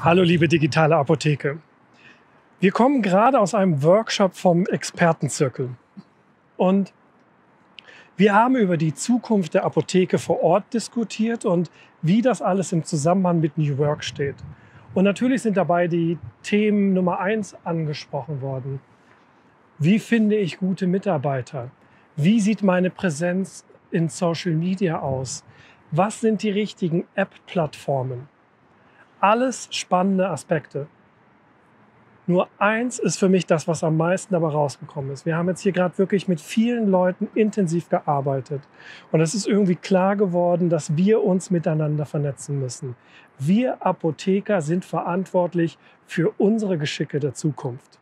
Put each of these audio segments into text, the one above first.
Hallo liebe digitale Apotheke. Wir kommen gerade aus einem Workshop vom Expertenzirkel und wir haben über die Zukunft der Apotheke vor Ort diskutiert und wie das alles im Zusammenhang mit New Work steht. Und natürlich sind dabei die Themen Nummer eins angesprochen worden. Wie finde ich gute Mitarbeiter? Wie sieht meine Präsenz in Social Media aus? Was sind die richtigen App-Plattformen? Alles spannende Aspekte. Nur eins ist für mich das, was am meisten dabei rausgekommen ist. Wir haben jetzt hier gerade wirklich mit vielen Leuten intensiv gearbeitet. Und es ist irgendwie klar geworden, dass wir uns miteinander vernetzen müssen. Wir Apotheker sind verantwortlich für unsere Geschicke der Zukunft.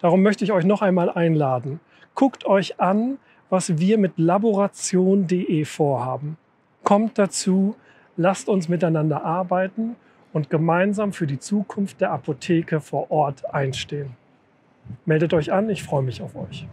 Darum möchte ich euch noch einmal einladen. Guckt euch an, was wir mit laboration.de vorhaben. Kommt dazu, Lasst uns miteinander arbeiten und gemeinsam für die Zukunft der Apotheke vor Ort einstehen. Meldet euch an, ich freue mich auf euch.